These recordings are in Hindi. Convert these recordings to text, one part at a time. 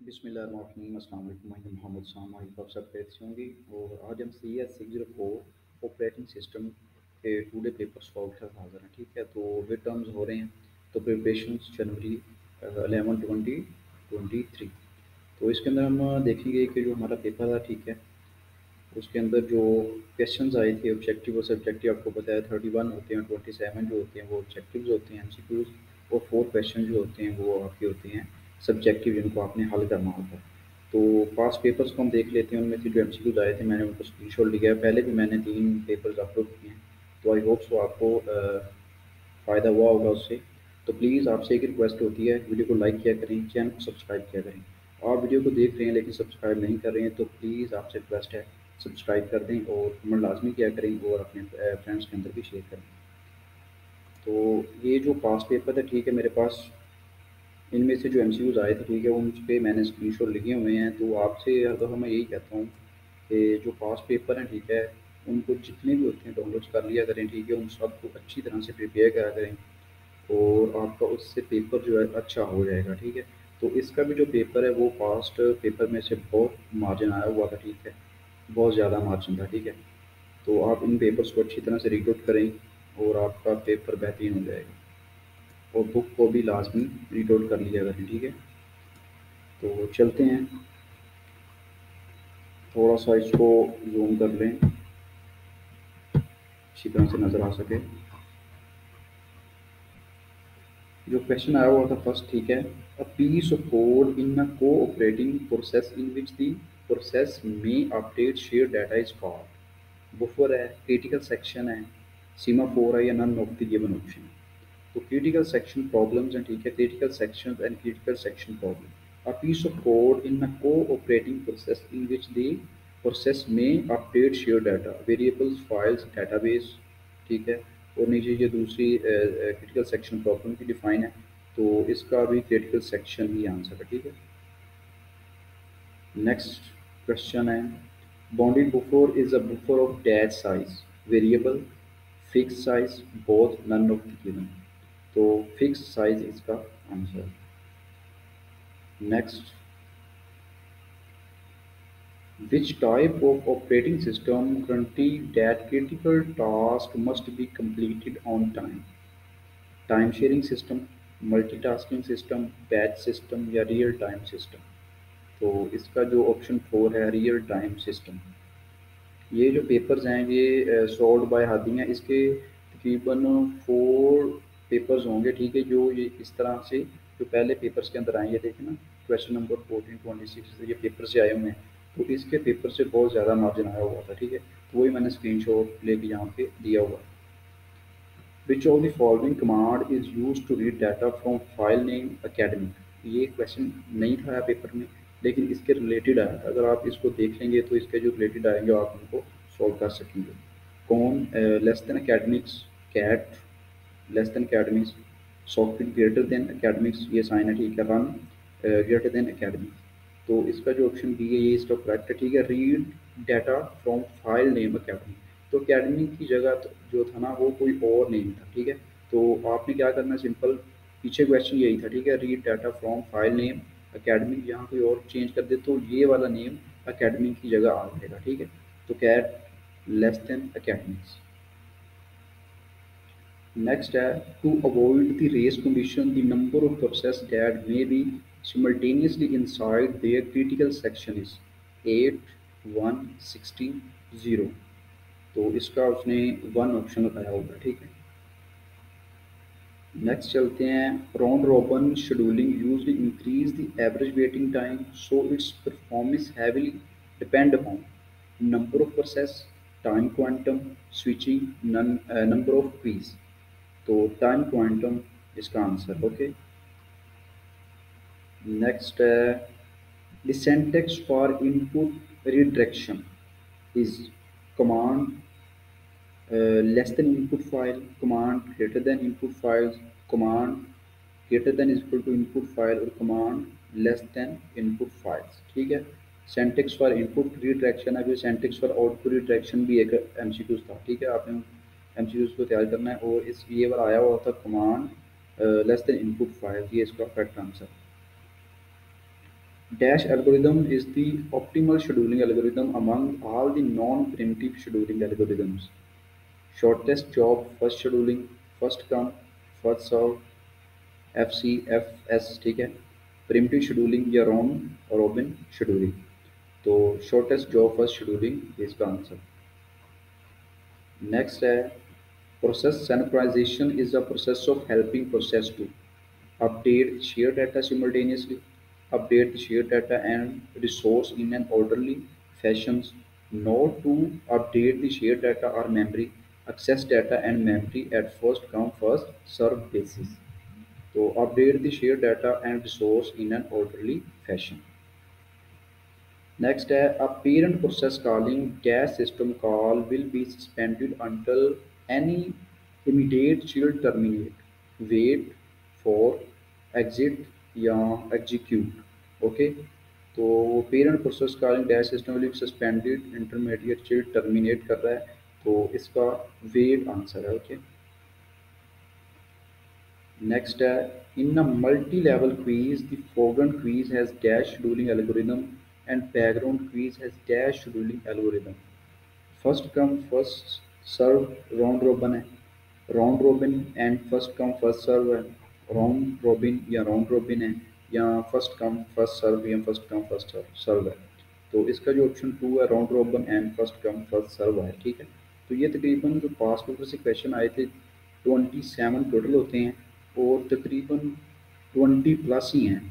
बिस्मिल्लाम मोहम्मद शाम आप सब कैसे होंगे। और आज हम C S six zero four operating system के टू डे पेपर सॉल्व कर हाजिर हैं, ठीक है? तो वे टर्म्स हो रहे हैं तो preparation January eleven twenty twenty three तो इसके अंदर हम देखेंगे कि जो हमारा पेपर था, ठीक है? उसके अंदर जो क्वेश्चन आए थे ऑब्जेक्टिव और सब्जेक्टिव आपको बताया थर्टी वन होते हैं ट्वेंटी सेवन जो होते हैं, वो ऑब्जेक्टिव होते हैं एम और फोर क्वेश्चन जो होते हैं, वो आपके होते हैं। सब्जेक्टिव जिनको आपने हल करना होता है। तो पास पेपर्स को हम देख लेते हैं, उनमें से जो एम आए थे, मैंने उनको स्क्रीन शॉट लिया है। पहले भी मैंने तीन पेपर्स अपलोड किए हैं। तो आई होप सो आपको फ़ायदा हुआ होगा उससे। तो प्लीज़ आपसे एक रिक्वेस्ट होती है वीडियो को लाइक किया करें चैनल को सब्सक्राइब किया करें। आप वीडियो को देख रहे हैं, लेकिन सब्सक्राइब नहीं कर रहे हैं तो प्लीज़ आपसे रिक्वेस्ट है सब्सक्राइब कर दें और कमेंट लाजमी किया करें और अपने फ्रेंड्स के अंदर भी शेयर करें तो ये जो पास पेपर है, ठीक है, मेरे पास इनमें से जो एम सी यूज़ आए थे, ठीक है, उन पर मैंने स्क्रीन शॉट लिखे हुए हैं। तो आपसे हर दफ़ा मैं यही कहता हूँ कि जो पास पेपर हैं, ठीक है, उनको जितने भी होते हैं डाउनलोड कर लिया करें, ठीक है, उन सबको अच्छी तरह से प्रिपेयर करा करें और आपका उससे पेपर जो है अच्छा हो जाएगा, ठीक है। तो इसका भी जो पेपर है, वो पास्ट पेपर में से बहुत मार्जिन आया हुआ था, ठीक है, बहुत ज़्यादा मार्जिन था, ठीक है। तो आप इन पेपर्स को अच्छी तरह से रिकॉर्ड करें और आपका पेपर बेहतरीन हो जाएगा। और बुक को भी लाजमी रीड आउट कर लिया करें, ठीक है? तो चलते हैं। थोड़ा सा इसको जूम कर लें। अच्छी तरह से नज़र आ सके। जो क्वेश्चन आया हुआ था फ़र्स्ट ठीक है? A piece of code in a cooperating process in which the process में update share data is called buffer है क्रिटिकल सेक्शन है सीमा फोर है या none of the given option तो क्रिटिकल सेक्शन प्रॉब्लम्स हैं ठीक है critical section and critical section problem a piece of code in a cooperating process in which the process में update share data variables files database ठीक है? और नीचे ये दूसरी क्रिटिकल सेक्शन प्रॉब्लम की डिफाइन है तो इसका भी क्रिटिकल सेक्शन ही आंसर है, ठीक है? नेक्स्ट क्वेश्चन है bounded buffer is a buffer of डैच size variable fixed size both none of given तो फिक्स साइज़ इसका answer next which type of operating system guarantee that critical task must be completed on time? Time sharing system multitasking system batch system या रियल टाइम सिस्टम तो इसका जो ऑप्शन फोर है रियल टाइम सिस्टम ये जो पेपर्स हैं, ये सॉल्व बाय हादी हैं, इसके तकरीबन फोर पेपर्स होंगे, ठीक है, जो ये इस तरह से जो पहले पेपर्स के अंदर आए ये देखें ना question number fourteen twenty six ये पेपर से आए हुए हैं तो इसके पेपर से बहुत ज़्यादा मार्जिन आया हुआ था, ठीक है तो वही मैंने स्क्रीन शॉट लेके यहाँ पे दिया हुआ। Which of the following command is used to read data from file name academic ये क्वेश्चन नहीं था आया पेपर में, लेकिन इसके रिलेटेड आया था। अगर आप इसको देख लेंगे तो इसके जो रिलेटेड आएँगे, आप उनको सॉल्व कर सकेंगे। कौन less than academics cat less than academics software greater than academics ये साइन है, ठीक है रन ग्रेटर देन अकेडमिक्स तो इसका जो ऑप्शन बी है, ये इसका करेक्ट है, ठीक है read data from file name academy तो अकेडमी की जगह तो जो था ना, वो कोई और नेम था, ठीक है? तो आपने क्या करना सिंपल पीछे क्वेश्चन यही था, ठीक है read data from file name academy यहाँ कोई और चेंज कर दे तो ये वाला नेम अकेडमी की जगह आ जाएगा, ठीक है? तो cat less than academics Next, uh, to avoid the race condition, the number of process that may be simultaneously inside their critical section is 8, 1, 16, 0. तो इसका उसने वन ऑप्शन बताया होगा ठीक है? नेक्स्ट चलते हैं। Round robin scheduling usually increase the average waiting time so its performance heavily depend upon number of process time quantum switching number of piece तो टाइम क्वांटम इसका आंसर ओके नेक्स्ट है the syntax for input redirection is command less than input file command greater than input files command greater than is to input file और command less than input files ठीक है? सेंटेक्स फॉर इनपुट रिडरेक्शन अभी सेंटेक्स फॉर आउटपुट रिट्रैक्शन भी एक एम था, ठीक है? आपने एम को तैयार करना है और इस ये बार आया हुआ था command less than input five ये इसका correct answer dash algorithm is the optimal scheduling algorithm among all the non preemptive scheduling algorithms shortest job first scheduling first come first serve F C F S ठीक है? प्रिमटिव शेड्यूलिंग या रॉन्ग रॉबिन शेड्यूलिंग तो शॉर्टेस्ट जॉब फ़र्स्ट शेड्यूलिंग इसका आंसर नेक्स्ट है process synchronization is the process of helping process to update share data simultaneously update share data and resource in an orderly fashion not to update the share data और memory access data and memory at first come first serve basis तो update the share data and resource in an orderly fashion next है a parent process calling dash system call will be suspended until any immediate child terminate wait for exit या एग्जीक्यूट ओके तो parent process calling dash system will be suspended intermediate child terminate कर रहा है तो इसका वेट आंसर है ओके नेक्स्ट है in a multi level queue the foreground queue has dash scheduling algorithm background queue has dash scheduling algorithm first come first serve round robin है round robin and first come first serve है राउंड रॉबिन या राउंड रॉबिन है या फ़र्स्ट कम फ़र्स्ट सर्व या फ़र्स्ट कम फ़र्स्ट सर्व है तो इसका जो ऑप्शन टू है round robin and first come first serve है, ठीक है? तो ये तकरीबन जो पास पेपर से क्वेश्चन आए थे ट्वेंटी सेवन टोटल होते हैं और तकरीबन ट्वेंटी प्लस ही हैं।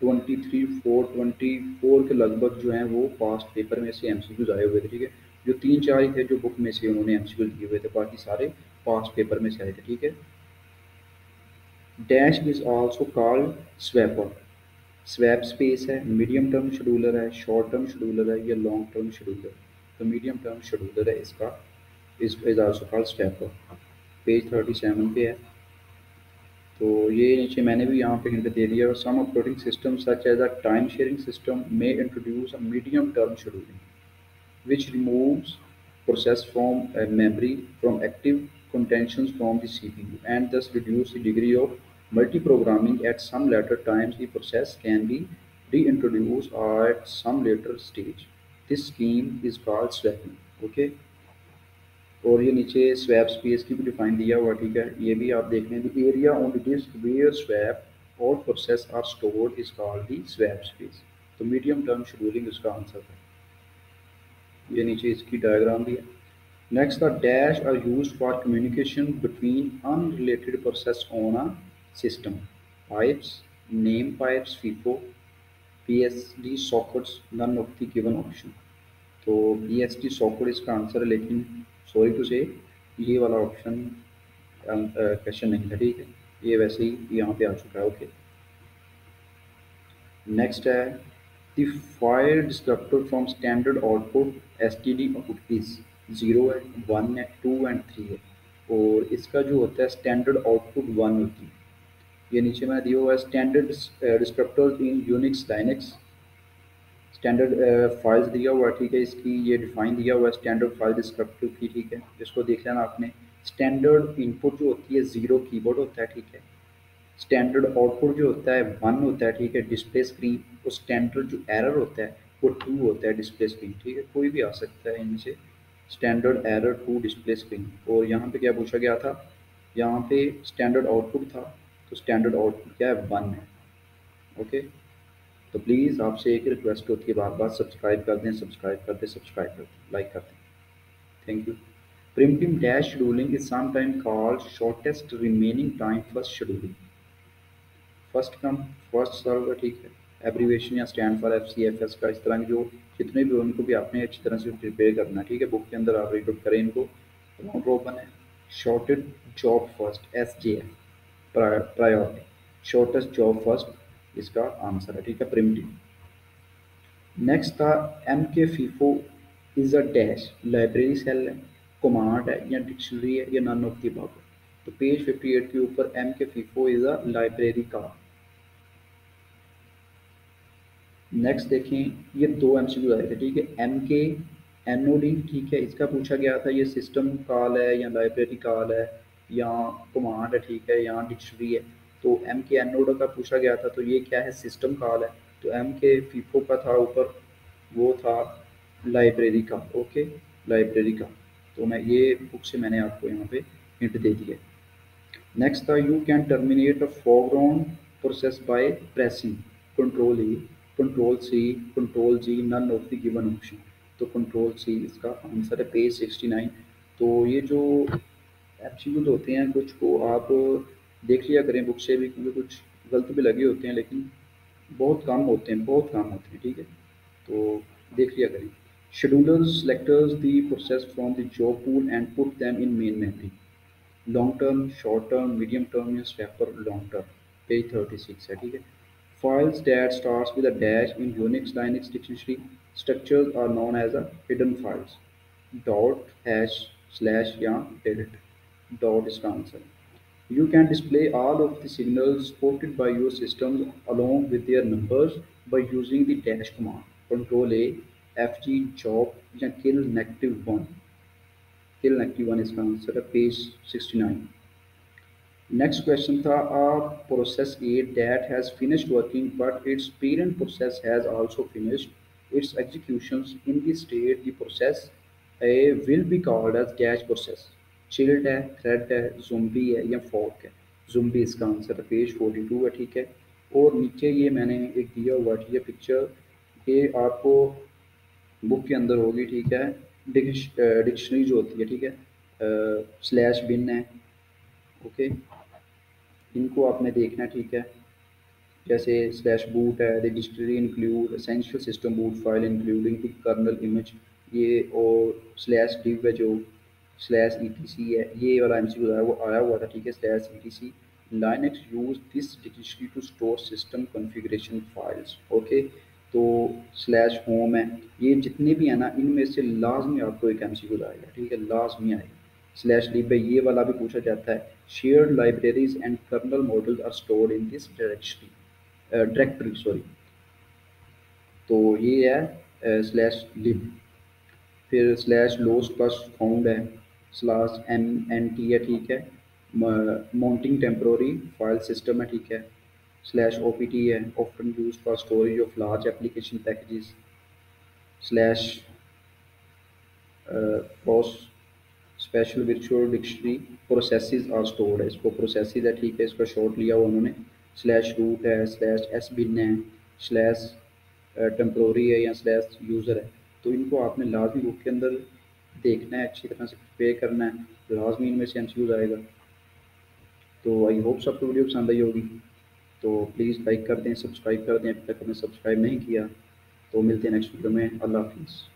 Twenty three four twenty four के लगभग जो हैं वो पास्ट पेपर में से एम सी क्यूज आए हुए थे, ठीक है? जो तीन चार थे जो बुक में से उन्होंने एम सी क्यूज दिए हुए थे, बाकी सारे पास्ट पेपर में से आए थे, ठीक है? Dash is also called swapper swap space है मीडियम टर्म शेड्यूलर है शॉर्ट टर्म शेड्यूलर है, या लॉन्ग टर्म शेड्यूलर तो मीडियम टर्म शेड्यूलर है इसका इस is also called swapper page thirty seven पे है। तो ये नीचे मैंने भी यहाँ पे हिंट दे दिया और some operating system such as a time sharing system may introduce a medium term scheduling which removes process from memory from active contention from the CPU and thus reduce the degree of multi programming at some later times the process can be re introduce at some later stage this scheme is called swapping okay? और ये नीचे स्वैप स्पेस की भी डिफाइन दिया हुआ, ठीक है? ये भी आप देख लें area on disk where swap out process are stored is called the swap space तो मीडियम टर्म शेड्यूलिंग इसका आंसर है। ये नीचे इसकी डायग्राम भी है। Next the dash are use for communication between unrelated process on a system pipes name pipes FIFO P S D sockets none of the given option तो पी एस डी सॉकेट इसका आंसर है, लेकिन सॉरी टू से ये वाला ऑप्शन क्वेश्चन नहीं था, ठीक है? ये वैसे ही यहाँ पे आ चुका है ओके नेक्स्ट है the file descriptor from standard output S T D output is zero है वन है टू एंड थ्री है। और इसका जो होता है स्टैंडर्ड आउटपुट वन होती है। ये नीचे मैंने दिया हुआ है standard descriptors in Unix Linux standard files दिया हुआ है, ठीक है? इसकी ये डिफाइन दिया हुआ है स्टैंडर्ड फ़ाइल डिस्क्रिप्टिव की, ठीक है? इसको देख लेना आपने। स्टैंडर्ड इनपुट जो होती है ज़ीरो कीबोर्ड होता है, ठीक है? स्टैंडर्ड आउटपुट जो होता है वन होता है, ठीक है? डिस्प्ले स्क्रीन और स्टैंडर्ड जो एरर होता है, वो टू होता है डिस्प्ले स्क्रीन ठीक है? कोई भी आ सकता है इनसे standard error to display screen और यहाँ पे क्या पूछा गया था? यहाँ पे स्टैंडर्ड आउटपुट था तो स्टैंडर्ड आउटपुट क्या है? वन है। ओके तो प्लीज़ आपसे एक रिक्वेस्ट होती है बार बार सब्सक्राइब कर दें सब्सक्राइब कर दें सब्सक्राइब कर दें लाइक कर दें। Thank you preemptive dash scheduling is time called shortest remaining time first scheduling first come first serve ठीक है। एब्रीवेशन या stand for F C F S का इस तरह की जो जितने भी उनको भी आपने अच्छी तरह से प्रिपेयर करना ठीक है। बुक के अंदर आप रीड आउट करें इनको। राउंड रोबन है। Shortest job first S J F priority shortest job first इसका आंसर है, ठीक है प्रिमिटिव नेक्स्ट था M K FIFO is a dash library shell है कमांड है, या डिक्शनरी है, या नन ऑफ़ दी बाबू तो पेज 58 के ऊपर M K FIFO is a library का। नेक्स्ट देखें, ये दो एम सी आए थे, ठीक है M K N O D ठीक है, इसका पूछा गया था, ये सिस्टम कॉल है, या लाइब्रेरी कॉल है, या कमांड है, ठीक है, या डिक्शनरी है। तो M K N O D का पूछा गया था तो ये क्या है? सिस्टम कॉल है। तो एम के फीफो का था ऊपर, वो था लाइब्रेरी का ओके लाइब्रेरी का। तो मैं ये बुक से मैंने आपको यहाँ पे हिंट दे दिया नेक्स्ट था you can terminate a foreground process by pressing control E control C control G none of the given option तो कंट्रोल सी इसका आंसर है पेज सिक्सटी नाइन तो ये जो एप्सीक्यूज होते हैं, कुछ को आप देख लिया करें बुक से भी, क्योंकि कुछ गलत भी लगे होते हैं, लेकिन बहुत कम होते हैं, बहुत कम होते हैं, ठीक है? तो देख लिया करें। Schedulers selectors the process from the job pool and put them in main memory long term short term medium term या swapper long term page thirty six है, ठीक है? Files that start with a dash in Unix Linux dictionary structures are known as a hidden files dot hash slash या delete is the answer. You can display all of the signals supported by your system along with their numbers by using the dash command. Control A, FG, job, या kill negative 1. Kill negative 1 is answer. Page 69. Next question tha a process A that has finished working but its parent process has also finished its executions in the state the process A will be called as dash process. Child है थ्रेड है जुम्बी है या फॉक है। जुम्बी इसका आंसर है पेज फोर्टी टू है, ठीक है? और नीचे ये मैंने एक दिया हुआ, ठीक है पिक्चर ये आपको बुक के अंदर होगी, ठीक है? डिक्शनरी जो होती है, ठीक है? स्लैश बिन है ओके इनको आपने देखना, ठीक है? जैसे स्लैश बूट है dictionary include essential system boot file including the kernel image ये और स्लैश डिव है जो स्लैश ई टी सी है। ये वाला एम सी आया वो आया हुआ था, ठीक है slash E T C Linux use this dictionary to store system configuration files okay तो स्लैश होम है। ये जितने भी हैं ना, इनमें से लाजमी आपको एक एम सी आएगा, ठीक है लाजमी आएगा। स्लैश लिब ये वाला भी पूछा जाता है। Share libraries and kernel model are stored in this directory directory sorry तो ये है स्लैश लिब फिर स्लैश लोस्ट प्लस फाउंड है। स्लास एम एन, टी है, ठीक है। माउंटिंग टेम्प्रोरी फ़ाइल सिस्टम है, ठीक है। स्लैश ओ पी टी है often use for storage of large application packages slash post special virtual dictionary processes are stored है। इसको प्रोसेसेस है, ठीक है, इसका शॉर्ट लिया हुआ उन्होंने। स्लैश रूट है, स्लैश एस बिन है, स्लैश टेम्प्रोरी है या स्लैश यूज़र है। तो इनको आपने लाजमी बुक के अंदर देखना है, अच्छी तरह से पे करना है। लाजमी इनमें से एम आएगा। तो आई होप सबको वीडियो पसंद आई होगी। तो प्लीज़ लाइक कर दें सब्सक्राइब कर दें। अभी तक हमने सब्सक्राइब नहीं किया। तो मिलते हैं नेक्स्ट वीडियो में। अल्लाह हाफिज़।